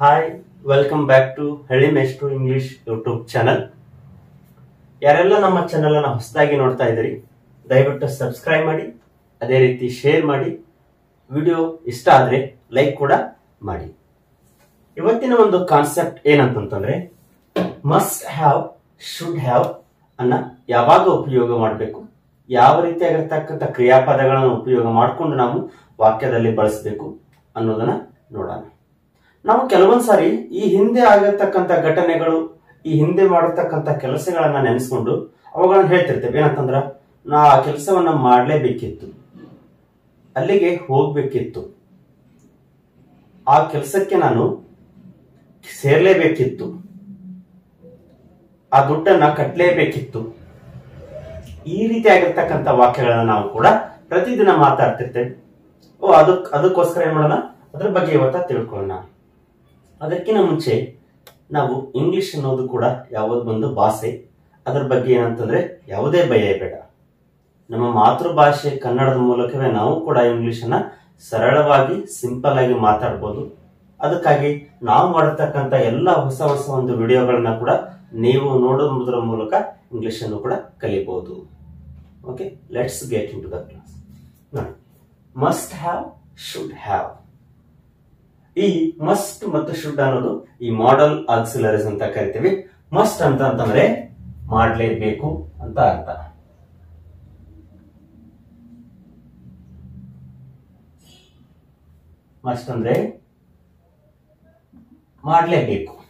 Hi welcome back to ಹಳ್ಳಿ ಮೇಸ್ಟ್ರು English YouTube channel ಯಾರೆಲ್ಲ ನಮ್ಮ ಚಾನಲ್ ಅನ್ನ ಹೊಸದಾಗಿ ನೋಡ್ತಾ ಇದ್ದೀರಿ, ದಯವಿಟ್ಟು ಸಬ್ಸ್ಕ್ರೈಬ್ ಮಾಡಿ, ಅದೇ ರೀತಿ ಶೇರ್ ಮಾಡಿ ವಿಡಿಯೋ ಇಷ್ಟ ಆದ್ರೆ ಲೈಕ್ ಕೂಡ ಮಾಡಿ. ಇವತ್ತಿನ ಒಂದು ಕಾನ್ಸೆಪ್ಟ್ ಏನಂತಂತಂದ್ರೆ ಮಸ್ಟ್ ಹ್ಯಾವ್ ಶುಡ್ ಹ್ಯಾವ್ ಅನ್ನ ಯಾವಾಗ ಉಪಯೋಗ ಮಾಡಬೇಕು, ಯಾವ ರೀತಿಯಾಗಿರ್ತಕ್ಕಂಥ ಕ್ರಿಯಾಪದಗಳನ್ನು ಉಪಯೋಗ ಮಾಡಿಕೊಂಡು ನಾವು ವಾಕ್ಯದಲ್ಲಿ ಬಳಸಬೇಕು ಅನ್ನೋದನ್ನ ನೋಡೋಣ. ನಾವು ಕೆಲವೊಂದ್ ಸಾರಿ ಈ ಹಿಂದೆ ಆಗಿರ್ತಕ್ಕಂಥ ಘಟನೆಗಳು, ಈ ಹಿಂದೆ ಮಾಡಿರ್ತಕ್ಕಂಥ ಕೆಲಸಗಳನ್ನ ನೆನೆಸ್ಕೊಂಡು ಅವುಗಳನ್ನ ಹೇಳ್ತಿರ್ತೇವೆ. ಏನಂತಂದ್ರ, ನಾ ಆ ಕೆಲಸವನ್ನ ಮಾಡಲೇಬೇಕಿತ್ತು. ಅಲ್ಲಿಗೆ ಹೋಗ್ಬೇಕಿತ್ತು. ಆ ಕೆಲಸಕ್ಕೆ ನಾನು ಸೇರ್ಲೇಬೇಕಿತ್ತು. ಆ ದುಡ್ಡನ್ನ ಕಟ್ಟಲೇಬೇಕಿತ್ತು ಈ ರೀತಿ ಆಗಿರ್ತಕ್ಕಂಥ ವಾಕ್ಯಗಳನ್ನ ನಾವು ಕೂಡ ಪ್ರತಿದಿನ ಮಾತಾಡ್ತಿರ್ತೇವೆ. ಓ, ಅದಕ್, ಅದಕ್ಕೋಸ್ಕರ ಏನ್ ಮಾಡೋಣ? ಅದ್ರ ಬಗ್ಗೆ ಇವತ್ತ ತಿಳ್ಕೊಳ್ಳೋಣ. ಅದಕ್ಕಿಂತ ಮುಂಚೆ ನಾವು ಇಂಗ್ಲಿಷ್ ಅನ್ನೋದು ಕೂಡ ಯಾವುದೋ ಒಂದು ಭಾಷೆ. ಅದರ ಬಗ್ಗೆ ಏನಂತಂದ್ರೆ ಯಾವುದೇ ಭಯ ಬೇಡ. ನಮ್ಮ ಮಾತೃಭಾಷೆ ಕನ್ನಡದ ಮೂಲಕವೇ ನಾವು ಕೂಡ ಇಂಗ್ಲಿಷ್ ಅನ್ನ ಸರಳವಾಗಿ, ಸಿಂಪಲ್ ಆಗಿ ಮಾತಾಡ್ಬೋದು. ಅದಕ್ಕಾಗಿ ನಾವು ಮಾಡತಕ್ಕಂಥ ಎಲ್ಲ ಹೊಸ ಹೊಸ ಒಂದು ವಿಡಿಯೋಗಳನ್ನ ಕೂಡ ನೀವು ನೋಡುವುದರ ಮೂಲಕ ಇಂಗ್ಲಿಷ್ ಅನ್ನು ಕೂಡ ಕಲಿಬಹುದು okay let's get into the class ನೋಡಿ ಮಸ್ಟ್ ಹ್ಯಾವ್ ಶುಡ್ ಹ್ಯಾವ್ ಈ ಮಸ್ಟ್ ಮತ್ತು ಶುಡ್ ಅನ್ನೋದು ಈ ಮಾಡಲ್ ಆಕ್ಸಿಲರೀಸ್ ಅಂತ ಕರಿತೀವಿ. ಮಸ್ಟ್ ಅಂತ ಅಂತಂದ್ರೆ ಮಾಡಲೇಬೇಕು ಅಂತ ಅರ್ಥ. ಮಸ್ಟ್ ಅಂದ್ರೆ ಮಾಡಲೇಬೇಕು.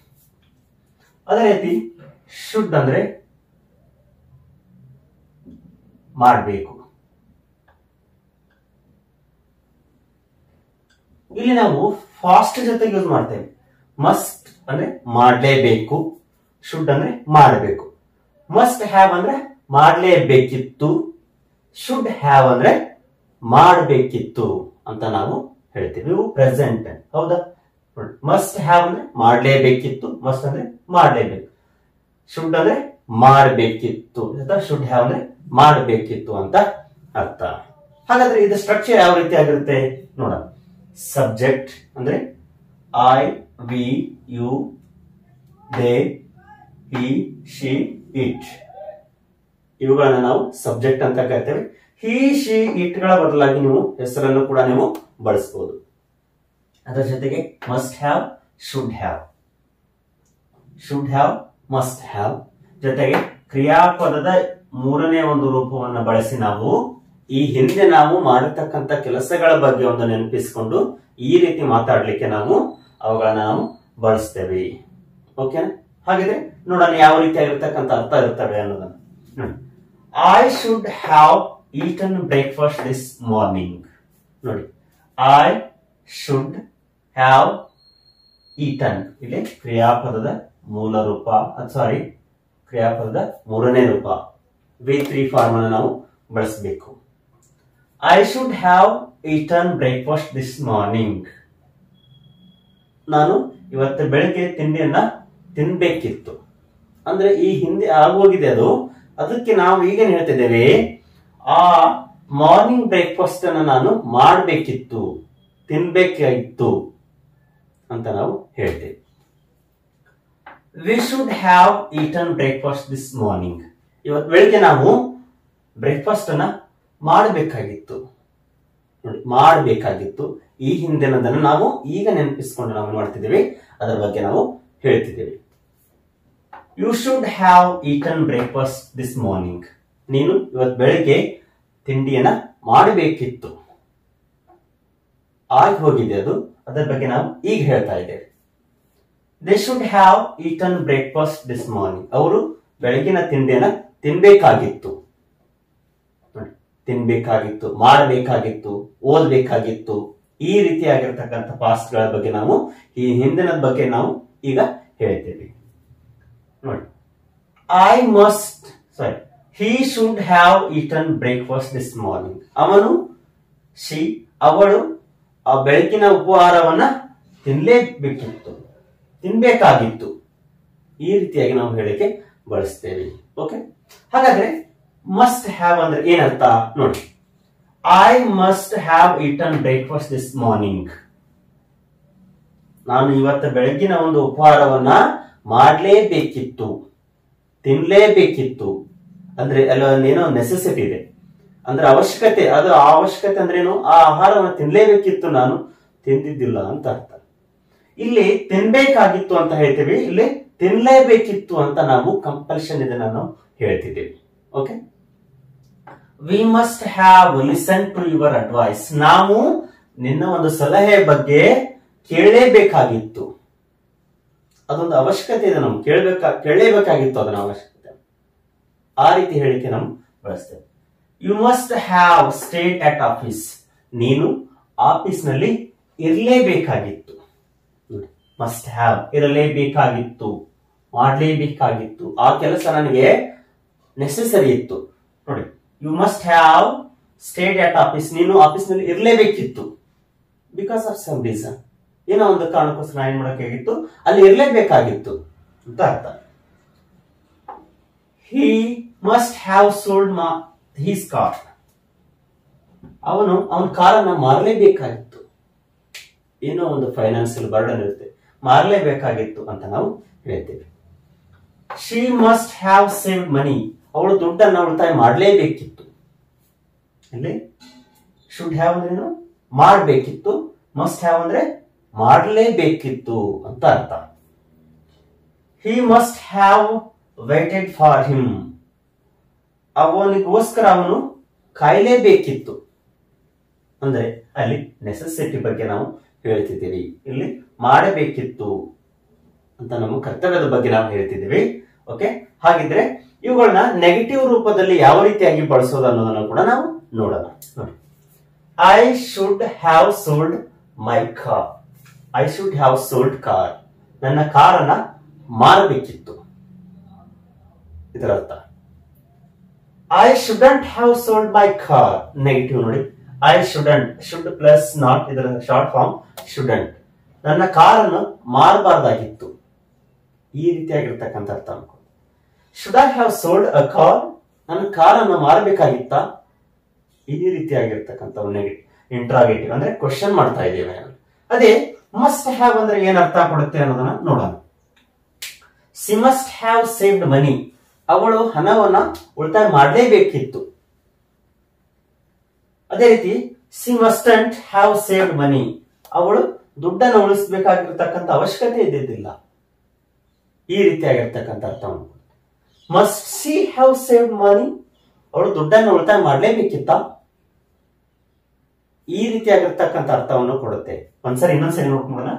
ಅದೇ ರೀತಿ ಶುಡ್ ಅಂದ್ರೆ ಮಾಡಬೇಕು. ಇಲ್ಲಿ ನಾವು ಫಾಸ್ಟ್ ಜೊತೆಗೆ ಯೂಸ್ ಮಾಡ್ತೇವೆ. ಮಸ್ಟ್ ಅಂದ್ರೆ ಮಾಡಲೇಬೇಕು ಶುಡ್ ಅಂದ್ರೆ ಮಾಡಬೇಕು. ಮಸ್ಟ್ ಹ್ಯಾವ್ ಅಂದ್ರೆ ಮಾಡಲೇಬೇಕಿತ್ತು ಶುಡ್ ಹ್ಯಾವ್ ಅಂದ್ರೆ ಮಾಡಬೇಕಿತ್ತು ಅಂತ ನಾವು ಹೇಳ್ತೀವಿ. ಇವು ಪ್ರೆಸೆಂಟ್ ಹೌದಾ? ಮಸ್ಟ್ ಹ್ಯಾವ್ ಅಂದ್ರೆ ಮಾಡಲೇಬೇಕಿತ್ತು ಮಸ್ಟ್ ಅಂದ್ರೆ ಮಾಡಲೇಬೇಕು. ಶುಡ್ ಅಂದ್ರೆ ಮಾಡಬೇಕಿತ್ತು. ಶುಡ್ ಹ್ಯಾವ್ ಅಂದ್ರೆ ಮಾಡಬೇಕಿತ್ತು ಅಂತ ಅರ್ಥ. ಹಾಗಾದ್ರೆ ಇದು ಸ್ಟ್ರಕ್ಚರ್ ಯಾವ ರೀತಿ ಆಗಿರುತ್ತೆ? ನೋಡೋಣ. ಸಬ್ಜೆಕ್ಟ್ ಅಂದ್ರೆ I we you they he she it ಇವುಗಳನ್ನ ನಾವು ಸಬ್ಜೆಕ್ಟ್ ಅಂತ ಕರಿತೇವೆ. ಹಿ ಶಿ ಇಟ್ಗಳ ಬದಲಾಗಿ ನೀವು ಹೆಸರನ್ನು ಕೂಡ ನೀವು ಬಳಸಬಹುದು ಅದರ ಜೊತೆಗೆ must have should have should have must have ಜೊತೆಗೆ ಕ್ರಿಯಾಪದದ ಮೂರನೇ ಒಂದು ರೂಪವನ್ನು ಬಳಸಿ ನಾವು ಈ ಹಿಂದೆ ನಾವು ಮಾಡಿರ್ತಕ್ಕಂಥ ಕೆಲಸಗಳ ಬಗ್ಗೆ ಒಂದು ನೆನಪಿಸಿಕೊಂಡು ಈ ರೀತಿ ಮಾತಾಡ್ಲಿಕ್ಕೆ ನಾವು ಅವುಗಳನ್ನ ನಾವು ಬಳಸ್ತೇವೆ. ಓಕೆ ಹಾಗಿದ್ರೆ ನೋಡೋಣ ಯಾವ ರೀತಿಯಾಗಿರ್ತಕ್ಕಂಥ ಅರ್ಥ ಇರ್ತವೆ ಅನ್ನೋದನ್ನ. ನೋಡಿ I should have eaten breakfast this morning ನೋಡಿ. ಐ ಶುಡ್ ಹ್ಯಾವ್ ಈಟನ್ ಇಲ್ಲಿ ಕ್ರಿಯಾಪದದ ಮೂಲ ರೂಪ ಸಾರಿ ಕ್ರಿಯಾಪದದ ಮೂರನೇ ರೂಪ. ವಿ ತ್ರೀ ಫಾರ್ಮ್ ನಾವು ಬಳಸಬೇಕು. I should have eaten breakfast this morning ನಾನು ಇವತ್ತು ಬೆಳಗ್ಗೆ ತಿಂಡಿಯನ್ನ ತಿನ್ಬೇಕಿತ್ತು. ಅಂದ್ರೆ ಈ ಹಿಂದೆ ಆಗೋಗಿದೆ ಅದು. ಅದಕ್ಕೆ ನಾವು ಈಗೇನು ಹೇಳ್ತಿದ್ದೇವೆ? ಆ ಮಾರ್ನಿಂಗ್ ಬ್ರೇಕ್ಫಾಸ್ಟ್ ಅನ್ನ ನಾನು ಮಾಡಬೇಕಿತ್ತು. ತಿನ್ಬೇಕಾಗಿತ್ತು ಅಂತ ನಾವು ಹೇಳ್ತೇವೆ. We should have eaten breakfast this morning ಇವತ್ತು ಬೆಳಿಗ್ಗೆ ನಾವು ಬ್ರೇಕ್ಫಾಸ್ಟ್ ಅನ್ನ ಮಾಡಬೇಕಾಗಿತ್ತು. ನೋಡಿ, ಮಾಡಬೇಕಾಗಿತ್ತು. ಈ ಹಿಂದಿನದನ್ನು ನಾವು ಈಗ ನೆನಪಿಸಿಕೊಂಡು ನಾವು ಮಾಡ್ತಿದ್ದೇವೆ. ಅದರ ಬಗ್ಗೆ ನಾವು ಹೇಳ್ತಿದ್ದೇವೆ. You should have eaten breakfast this morning ನೀನು ಇವತ್ತು ಬೆಳಿಗ್ಗೆ ತಿಂಡಿಯನ್ನ ಮಾಡಬೇಕಿತ್ತು. ಆಗಿ ಹೋಗಿದೆ ಅದು. ಅದರ ಬಗ್ಗೆ ನಾವು ಈಗ ಹೇಳ್ತಾ ಇದ್ದೇವೆ. They should have eaten breakfast this morning ಅವರು ಬೆಳಗಿನ ತಿಂಡಿಯನ್ನ ತಿನ್ಬೇಕಾಗಿತ್ತು. ತಿನ್ಬೇಕಾಗಿತ್ತು, ಮಾಡಬೇಕಾಗಿತ್ತು, ಓದಬೇಕಾಗಿತ್ತು, ಈ ರೀತಿಯಾಗಿರ್ತಕ್ಕಂಥ ಪಾಸ್ಟ್ಗಳ ಬಗ್ಗೆ ನಾವು, ಈ ಹಿಂದಿನ ಬಗ್ಗೆ ನಾವು ಈಗ ಹೇಳ್ತೇವೆ. ನೋಡಿ. I must sorry he should have eaten breakfast this morning ಅವನು ಶಿ ಅವಳು, ಆ ಬೆಳಕಿನ ಉಪಹಾರವನ್ನ ತಿನ್ಲೇಬೇಕಿತ್ತು, ತಿನ್ಬೇಕಾಗಿತ್ತು. ಈ ರೀತಿಯಾಗಿ ನಾವು ಹೇಳಿಕೆ ಬಳಸ್ತೇವೆ. ಓಕೆ ಹಾಗಾದ್ರೆ ಮಸ್ಟ್ ಹ್ಯಾವ್ ಅಂದ್ರೆ ಏನರ್ಥ? ನೋಡಿ. I must have eaten breakfast this morning ನಾನು ಇವತ್ತು ಬೆಳಗ್ಗಿನ ಒಂದು ಉಪಹಾರವನ್ನ ಮಾಡಲೇಬೇಕಿತ್ತು. ತಿನ್ಲೇಬೇಕಿತ್ತು. ಅಂದ್ರೆ ಅಲ್ಲ ಏನೋ ನೆಸೆಸಿಟಿ ಇದೆ. ಅಂದ್ರೆ ಅವಶ್ಯಕತೆ, ಅದು ಅವಶ್ಯಕತೆ ಅಂದ್ರೇನು ಆ ಆಹಾರವನ್ನು ತಿನ್ಲೇಬೇಕಿತ್ತು ನಾನು. ತಿಂದಿದ್ದಿಲ್ಲ ಅಂತ ಅರ್ಥ. ಇಲ್ಲಿ ತಿನ್ಬೇಕಾಗಿತ್ತು ಅಂತ ಹೇಳ್ತೀವಿ. ಇಲ್ಲಿ ತಿನ್ಲೇಬೇಕಿತ್ತು ಅಂತ ನಾವು ಕಂಪಲ್ಷನ್ ಇದೆ ನಾವು ಹೇಳ್ತಿದ್ದೇವೆ. Okay we must have listen to your advice ನಾವು ನಿನ್ನ ಒಂದು ಸಲಹೆ ಬಗ್ಗೆ ಕೇಳಲೇಬೇಕಾಗಿತ್ತು. ಅದೊಂದು ಅವಶ್ಯಕತೆ ಇದೆ ನಮ್ಗೆ. ಕೇಳಬೇಕಾ, ಕೇಳಲೇಬೇಕಾಗಿತ್ತು ಅದನ್ನ ಅವಶ್ಯಕತೆ. ಆ ರೀತಿ ಹೇಳಿಕೆ ನಾವು ಬಳಸ್ತೇವೆ you must have stayed at office ನೀನು ಆಫೀಸ್ನಲ್ಲಿ ಇರಲೇಬೇಕಾಗಿತ್ತು. Must have ಇರಲೇಬೇಕಾಗಿತ್ತು, ಮಾಡಲೇಬೇಕಾಗಿತ್ತು. ಆ ಕೆಲಸ ನನಗೆ ನೆಸೆಸರಿ ಇತ್ತು. You must have stayed at office ನೀನು ಆಫೀಸ್ನಲ್ಲಿ ಇರಲೇಬೇಕಿತ್ತು. ಬಿಕಾಸ್ ಆಫ್ ಸಮ್ ರೀಸನ್ ಏನೋ ಒಂದು ಕಾರಣಕ್ಕೋಸ್ಕರ ನಾನು ಏನ್ ಮಾಡೋಕ್ಕಾಗಿತ್ತು? ಅಲ್ಲಿ ಇರಲೇಬೇಕಾಗಿತ್ತು ಅಂತ ಅರ್ಥ. ಹಿ ಮಸ್ಟ್ ಹ್ಯಾವ್ ಸೋಲ್ಡ್ ಮಾ ಹೀಸ್ ಕಾರ್ ಅವನು ಅವನ ಕಾರನ್ನ ಮಾರಲೇಬೇಕಾಗಿತ್ತು. ಏನೋ ಒಂದು ಫೈನಾನ್ಸಿಯಲ್ ಬರ್ಡನ್ ಇರುತ್ತೆ. ಮಾರಲೇಬೇಕಾಗಿತ್ತು ಅಂತ ನಾವು ಹೇಳ್ತೇವೆ. She must have save money ಅವಳು ದುಡ್ಡನ್ನ ಉಳಿತಾಯ ಮಾಡಲೇಬೇಕಿತ್ತು. ಇಲ್ಲಿ ಶುಡ್ ಹ್ಯಾವ್ ಅಂದ್ರೇನು ಮಾಡಬೇಕಿತ್ತು. ಮಸ್ಟ್ ಹ್ಯಾವ್ ಅಂದ್ರೆ ಮಾಡಲೇಬೇಕಿತ್ತು ಅಂತ ಅರ್ಥ. He must have waited for him ಅವನಿಗೋಸ್ಕರ ಅವನು ಕಾಯಲೇಬೇಕಿತ್ತು. ಅಂದ್ರೆ ಅಲ್ಲಿ ನೆಸೆಸಿಟಿ ಬಗ್ಗೆ ನಾವು ಹೇಳ್ತಿದ್ದೀವಿ. ಇಲ್ಲಿ ಮಾಡಬೇಕಿತ್ತು ಅಂತ ನಮ್ಮ ಕರ್ತವ್ಯದ ಬಗ್ಗೆ ನಾವು ಹೇಳ್ತಿದ್ದೀವಿ. ಓಕೆ ಹಾಗಿದ್ರೆ ಇವುಗಳನ್ನ ನೆಗೆಟಿವ್ ರೂಪದಲ್ಲಿ ಯಾವ ರೀತಿಯಾಗಿ ಬಳಸೋದು ಅನ್ನೋದನ್ನು ಕೂಡ ನಾವು ನೋಡೋಣ. ನೋಡಿ. I should have sold my car I should have sold car ನನ್ನ ಕಾರನ್ನ ಮಾರಬೇಕಿತ್ತು. ಇದರ ಅರ್ಥ I shouldn't have sold my car negative ನೋಡಿ. I shouldn't should plus not ಇದರ ಶಾರ್ಟ್ ಫಾರ್ಮ್ ಶುಡಂಟ್ ನನ್ನ ಕಾರನ್ನು ಮಾರಬಾರ್ದಾಗಿತ್ತು. ಈ ರೀತಿಯಾಗಿರ್ತಕ್ಕಂಥ ಅರ್ಥ ಅನ್ಕೊಂಡು should I have sold a car ನನ್ನ ಕಾರನ್ನು ಮಾರಬೇಕಾಗಿತ್ತ? ಈ ರೀತಿಯಾಗಿರ್ತಕ್ಕಂಥ ನೆಗೆಟಿವ್ ಇಂಟ್ರಾಗೇಟಿವ್ ಅಂದ್ರೆ ಕ್ವಶನ್ ಮಾಡ್ತಾ ಇದ್ದೇವೆ. ಅದೇ ಮಸ್ಟ್ ಹ್ಯಾವ್ ಅಂದ್ರೆ ಏನ್ ಅರ್ಥ ಕೊಡುತ್ತೆ ಅನ್ನೋದನ್ನ ನೋಡೋಣ. She must have saved money ಅವಳು ಹಣವನ್ನ ಉಳಿತಾಯ ಮಾಡಲೇಬೇಕಿತ್ತು. ಅದೇ ರೀತಿ she mustn't have saved money ಅವಳು ದುಡ್ಡನ್ನು ಉಳಿಸಬೇಕಾಗಿರ್ತಕ್ಕಂಥ ಅವಶ್ಯಕತೆ ಇದ್ದಿದ್ದಿಲ್ಲ. ಈ ರೀತಿಯಾಗಿರ್ತಕ್ಕಂಥ ಅರ್ಥವನ್ನು must she have save money ಅವಳು ದುಡ್ಡನ್ನು ಉಳಿತಾಯ ಮಾಡಲೇಬೇಕಿತ್ತ? ಈ ರೀತಿಯಾಗಿರ್ತಕ್ಕಂಥ ಅರ್ಥವನ್ನು ಕೊಡುತ್ತೆ. ಒಂದ್ಸರಿ, ಇನ್ನೊಂದ್ಸರಿ ನೋಡ್ಕೊಂಡ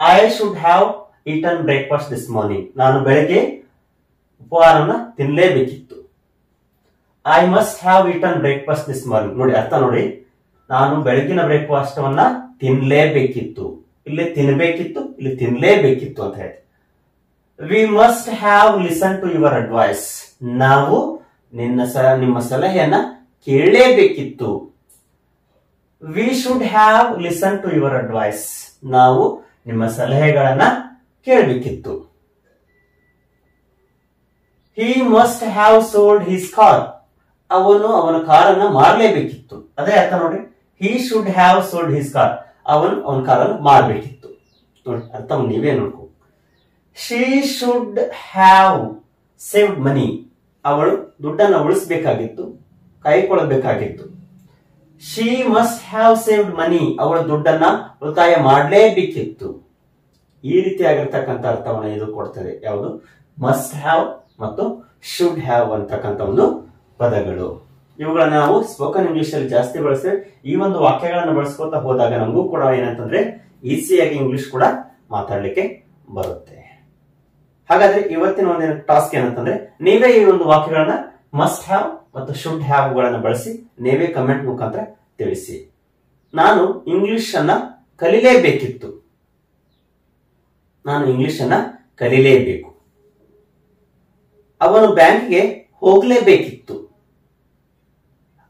I should have eaten breakfast this morning ನಾನು ಬೆಳಗ್ಗೆ ಉಪಹಾರನ ತಿನ್ಲೇಬೇಕಿತ್ತು. I must have eaten breakfast this morning ನೋಡಿ, ಅರ್ಥ ನೋಡಿ. ನಾನು ಬೆಳಗಿನ ಬ್ರೇಕ್ಫಾಸ್ಟ್ ಅನ್ನ ತಿನ್ಲೇಬೇಕಿತ್ತು. ಇಲ್ಲಿ ತಿನ್ಬೇಕಿತ್ತು, ಇಲ್ಲಿ ತಿನ್ಲೇಬೇಕಿತ್ತು ಅಂತ ಹೇಳಿ we must have listen to your advice ನಾವು ನಿನ್ನ ನಿಮ್ಮ ಸಲಹೆಯನ್ನ ಕೇಳಲೇಬೇಕಿತ್ತು. We should have listen to your advice ನಾವು ನಿಮ್ಮ ಸಲಹೆಗಳನ್ನ ಕೇಳಬೇಕಿತ್ತು. He must have sold his car ಅವನು ಅವನ ಕಾರನ್ನ ಮಾರಲೇಬೇಕಿತ್ತು. ಅದೇ ಅರ್ಥ ನೋಡ್ರಿ. He should have sold his car ಅವನು ಅವನ ಕಾರನ್ನು ಮಾರಬೇಕಿತ್ತು. ನೋಡಿ ಅರ್ಥ ನೀವೇ ನೋಡ್ಕೊ she should have save money ಅವಳು ದುಡ್ಡನ್ನು ಉಳಿಸಬೇಕಾಗಿತ್ತು ಕೈಕೊಳ್ಳಬೇಕಾಗಿತ್ತು she must have saved money ಅವಳ ದುಡ್ಡನ್ನ ಉಳಿತಾಯ ಮಾಡಲೇಬೇಕಿತ್ತು. ಈ ರೀತಿಯಾಗಿರ್ತಕ್ಕಂಥ ಅರ್ಥವನ್ನು ಇದು ಕೊಡ್ತದೆ. ಯಾವುದು? ಮಸ್ಟ್ ಹ್ಯಾವ್ ಮತ್ತು ಶುಡ್ ಹ್ಯಾವ್ ಅಂತಕ್ಕಂಥ ಒಂದು ಪದಗಳು. ಇವುಗಳನ್ನ ನಾವು ಸ್ಪೋಕನ್ ಇಂಗ್ಲಿಷ್ ಅಲ್ಲಿ ಜಾಸ್ತಿ ಬಳಸ್ತೇವೆ ಈ ಒಂದು ವಾಕ್ಯಗಳನ್ನು ಬಳಸ್ಕೊತಾ ಹೋದಾಗ ನಮಗೂ ಕೂಡ ಏನಂತಂದ್ರೆ ಈಸಿಯಾಗಿ ಇಂಗ್ಲಿಷ್ ಕೂಡ ಮಾತಾಡಲಿಕ್ಕೆ ಬರುತ್ತೆ. ಹಾಗಾದ್ರೆ ಇವತ್ತಿನ ಒಂದಿನ ಟಾಸ್ಕ್ ಏನಂತಂದ್ರೆ, ನೀವೇ ಈ ಒಂದು ವಾಕ್ಯಗಳನ್ನ ಮಸ್ಟ್ ಹ್ಯಾವ್ ಮತ್ತು ಶುಡ್ ಹ್ಯಾವ್ ಗಳನ್ನ ಬಳಸಿ, ನೀವೇ ಕಮೆಂಟ್ ಮುಖಾಂತರ ತಿಳಿಸಿ. ನಾನು ಇಂಗ್ಲಿಷ್ ಅನ್ನ ಕಲಿಲೇಬೇಕಿತ್ತು. ನಾನು ಇಂಗ್ಲಿಷ್ ಅನ್ನ ಕಲಿಲೇಬೇಕು. ಅವನು ಬ್ಯಾಂಕ್ಗೆ ಹೋಗಲೇಬೇಕಿತ್ತು.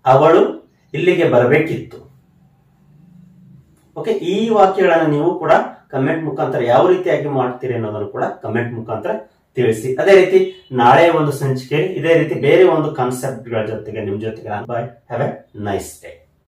ಅವಳು ಇಲ್ಲಿಗೆ ಬರಬೇಕಿತ್ತು. ಓಕೆ ಈ ವಾಕ್ಯಗಳನ್ನು ನೀವು ಕೂಡ ಕಮೆಂಟ್ ಮುಖಾಂತರ ಯಾವ ರೀತಿಯಾಗಿ ಮಾಡ್ತೀರಿ ಅನ್ನೋದನ್ನು ಕೂಡ ಕಮೆಂಟ್ ಮುಖಾಂತರ ತಿಳಿಸಿ. ಅದೇ ರೀತಿ ನಾಳೆ ಒಂದು ಸಂಚಿಕೆ ಇದೇ ರೀತಿ ಬೇರೆ ಒಂದು ಕಾನ್ಸೆಪ್ಟ್ಗಳ ಜೊತೆಗೆ ನಿಮ್ ಜೊತೆಗೆ bye have a nice day